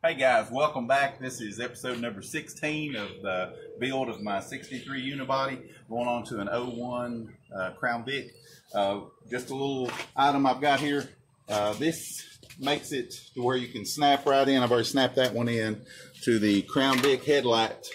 Hey guys, welcome back. This is episode number 16 of the build of my 63 unibody going on to an 01 uh, Crown Vic. Uh, just a little item I've got here. Uh, this makes it to where you can snap right in. I've already snapped that one in to the Crown Vic headlight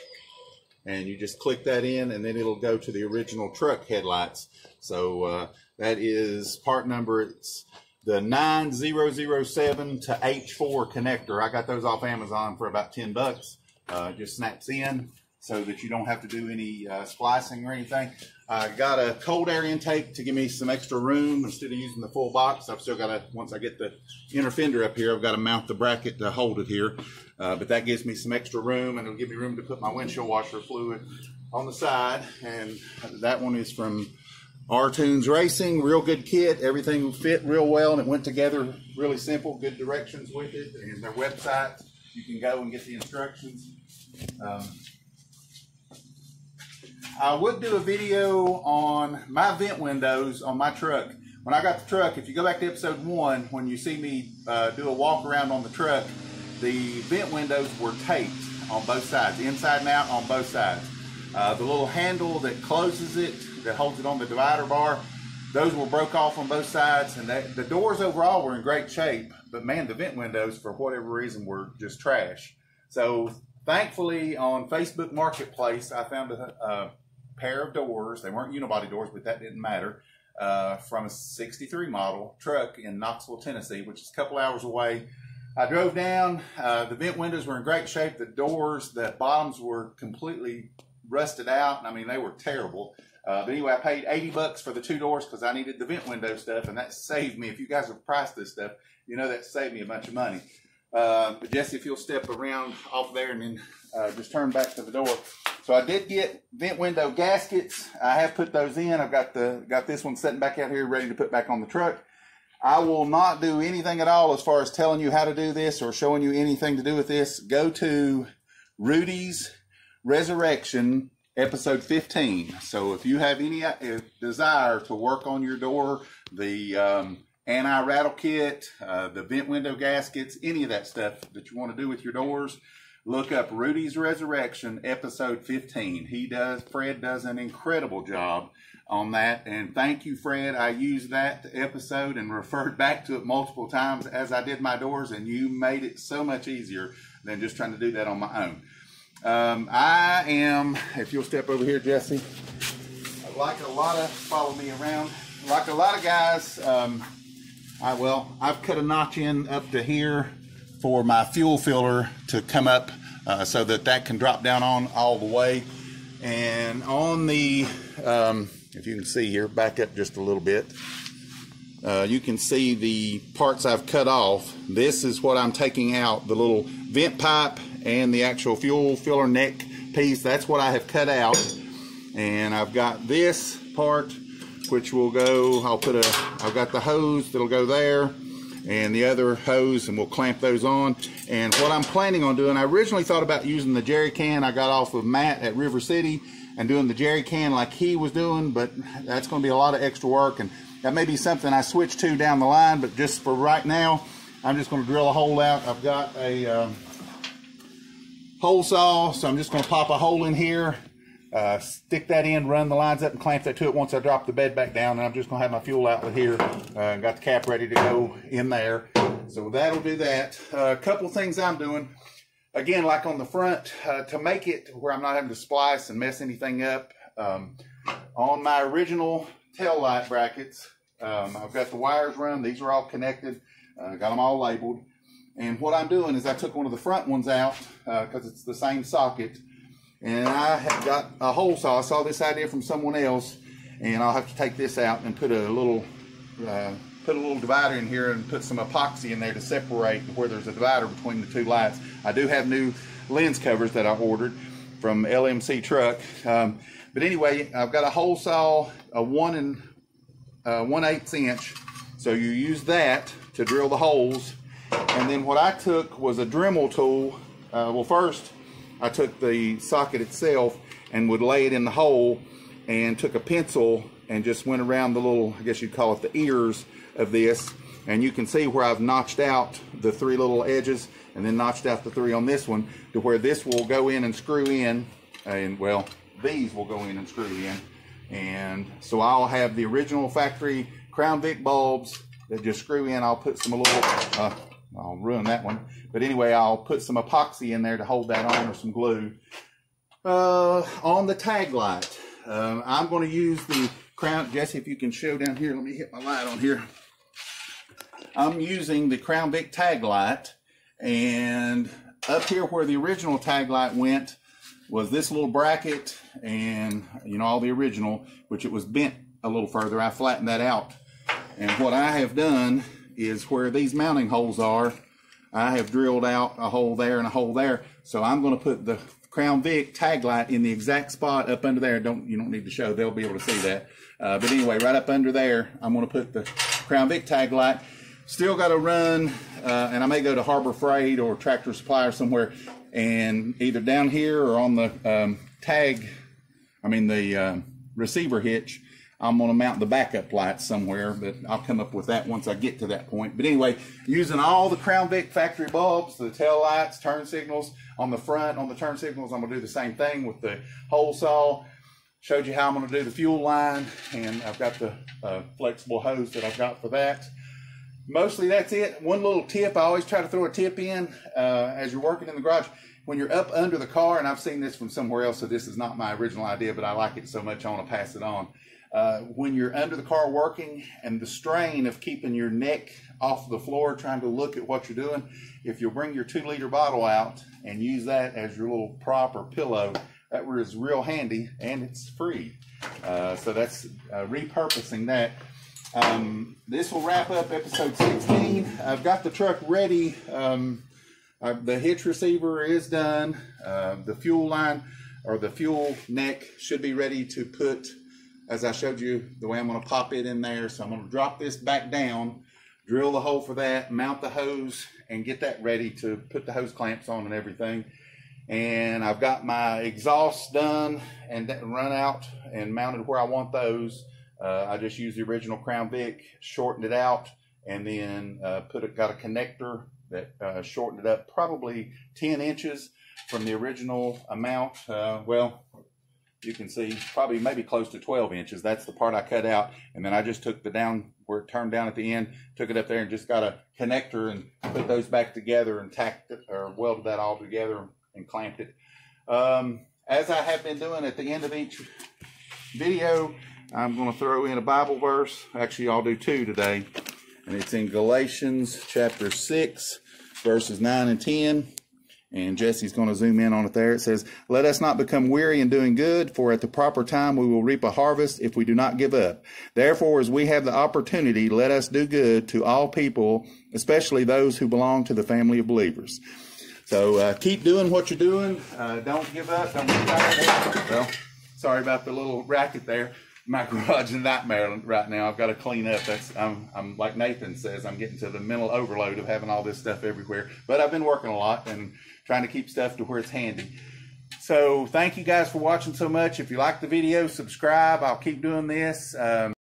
and you just click that in and then it'll go to the original truck headlights. So uh, that is part number. It's the 9007 to H4 connector. I got those off Amazon for about 10 bucks. Uh, just snaps in so that you don't have to do any uh, splicing or anything. I got a cold air intake to give me some extra room instead of using the full box. I've still got to, once I get the inner fender up here, I've got to mount the bracket to hold it here. Uh, but that gives me some extra room and it'll give me room to put my windshield washer fluid on the side. And that one is from R-Tunes Racing, real good kit. Everything fit real well and it went together really simple, good directions with it. And their website, you can go and get the instructions. Um, I would do a video on my vent windows on my truck. When I got the truck, if you go back to episode one, when you see me uh, do a walk around on the truck, the vent windows were taped on both sides, inside and out on both sides. Uh, the little handle that closes it, that holds it on the divider bar, those were broke off on both sides, and they, the doors overall were in great shape. But man, the vent windows, for whatever reason, were just trash. So thankfully, on Facebook Marketplace, I found a, a pair of doors. They weren't unibody doors, but that didn't matter. Uh, from a 63 model truck in Knoxville, Tennessee, which is a couple hours away. I drove down. Uh, the vent windows were in great shape. The doors, the bottoms were completely rusted out. And I mean, they were terrible. Uh, but anyway, I paid 80 bucks for the two doors because I needed the vent window stuff, and that saved me. If you guys have priced this stuff, you know that saved me a bunch of money. Uh, but Jesse, if you'll step around off there and then uh, just turn back to the door. So I did get vent window gaskets. I have put those in. I've got the got this one sitting back out here ready to put back on the truck. I will not do anything at all as far as telling you how to do this or showing you anything to do with this. Go to Rudy's Resurrection episode 15. So if you have any uh, desire to work on your door, the um, anti-rattle kit, uh, the vent window gaskets, any of that stuff that you want to do with your doors, look up Rudy's Resurrection episode 15. He does, Fred does an incredible job on that. And thank you, Fred. I used that episode and referred back to it multiple times as I did my doors, and you made it so much easier than just trying to do that on my own. Um, I am, if you'll step over here, Jesse, like a lot of, follow me around, like a lot of guys, um, I, well, I've cut a notch in up to here for my fuel filler to come up uh, so that that can drop down on all the way. And on the, um, if you can see here, back up just a little bit, uh, you can see the parts I've cut off. This is what I'm taking out, the little vent pipe and the actual fuel filler neck piece. That's what I have cut out. And I've got this part, which will go, I'll put a, I've got the hose that'll go there and the other hose and we'll clamp those on. And what I'm planning on doing, I originally thought about using the jerry can I got off of Matt at River City and doing the jerry can like he was doing, but that's going to be a lot of extra work and that may be something I switch to down the line, but just for right now, I'm just going to drill a hole out. I've got a um, hole saw, so I'm just going to pop a hole in here, uh, stick that in, run the lines up and clamp that to it once I drop the bed back down. And I'm just going to have my fuel outlet here. Uh, got the cap ready to go in there. So that'll do that. Uh, a couple things I'm doing. Again, like on the front, uh, to make it where I'm not having to splice and mess anything up. Um, on my original tail light brackets, um, I've got the wires run. These are all connected. Uh, got them all labeled. And what I'm doing is I took one of the front ones out because uh, it's the same socket. And I have got a hole saw. I saw this idea from someone else. And I'll have to take this out and put a little uh, put a little divider in here and put some epoxy in there to separate where there's a divider between the two lights. I do have new lens covers that I ordered from LMC Truck. Um, but anyway, I've got a hole saw, a one and uh, one eighth inch. So you use that to drill the holes. And then what I took was a Dremel tool. Uh, well, first I took the socket itself and would lay it in the hole and took a pencil and just went around the little, I guess you'd call it the ears of this. And you can see where I've notched out the three little edges. and then notched out the three on this one to where this will go in and screw in, and well, these will go in and screw in. And so I'll have the original factory Crown Vic bulbs that just screw in. I'll put some a little, uh, I'll ruin that one. But anyway, I'll put some epoxy in there to hold that on or some glue. Uh, on the tag light, um, I'm going to use the Crown, Jesse, if you can show down here, let me hit my light on here. I'm using the Crown Vic tag light and up here where the original tag light went was this little bracket and you know all the original which it was bent a little further I flattened that out and what I have done is where these mounting holes are. I have drilled out a hole there and a hole there. So I'm going to put the Crown Vic tag light in the exact spot up under there. Don't you don't need to show. They'll be able to see that. Uh, but anyway right up under there I'm going to put the Crown Vic tag light. Still got to run, uh, and I may go to Harbor Freight or Tractor Supply or somewhere, and either down here or on the um, tag, I mean the um, receiver hitch, I'm going to mount the backup lights somewhere, but I'll come up with that once I get to that point. But anyway, using all the Crown Vic factory bulbs, the tail lights, turn signals on the front, on the turn signals, I'm going to do the same thing with the hole saw. Showed you how I'm going to do the fuel line, and I've got the uh, flexible hose that I've got for that mostly that's it. One little tip, I always try to throw a tip in uh, as you're working in the garage. When you're up under the car, and I've seen this from somewhere else, so this is not my original idea, but I like it so much I want to pass it on. Uh, when you're under the car working and the strain of keeping your neck off the floor, trying to look at what you're doing, if you'll bring your two liter bottle out and use that as your little prop or pillow, that is real handy and it's free. Uh, so that's uh, repurposing that. Um, this will wrap up episode 16. I've got the truck ready. Um, uh, the hitch receiver is done. Uh, the fuel line or the fuel neck should be ready to put, as I showed you, the way I'm going to pop it in there. So I'm going to drop this back down, drill the hole for that, mount the hose, and get that ready to put the hose clamps on and everything. And I've got my exhaust done and run out and mounted where I want those. Uh, I just used the original Crown Vic, shortened it out, and then uh, put it got a connector that uh, shortened it up probably 10 inches from the original amount. Uh, well, you can see probably maybe close to 12 inches. That's the part I cut out, and then I just took the down where it turned down at the end, took it up there, and just got a connector and put those back together and tacked it or welded that all together and clamped it. Um, as I have been doing at the end of each video, I'm going to throw in a Bible verse. Actually, I'll do two today. And it's in Galatians chapter 6, verses 9 and 10. And Jesse's going to zoom in on it there. It says, Let us not become weary in doing good, for at the proper time we will reap a harvest if we do not give up. Therefore, as we have the opportunity, let us do good to all people, especially those who belong to the family of believers. So uh, keep doing what you're doing. Uh, don't give up. Don't get tired. Well, sorry about the little racket there my garage is a nightmare right now. I've got to clean up. That's I'm I'm like Nathan says. I'm getting to the mental overload of having all this stuff everywhere. But I've been working a lot and trying to keep stuff to where it's handy. So thank you guys for watching so much. If you like the video, subscribe. I'll keep doing this. Um,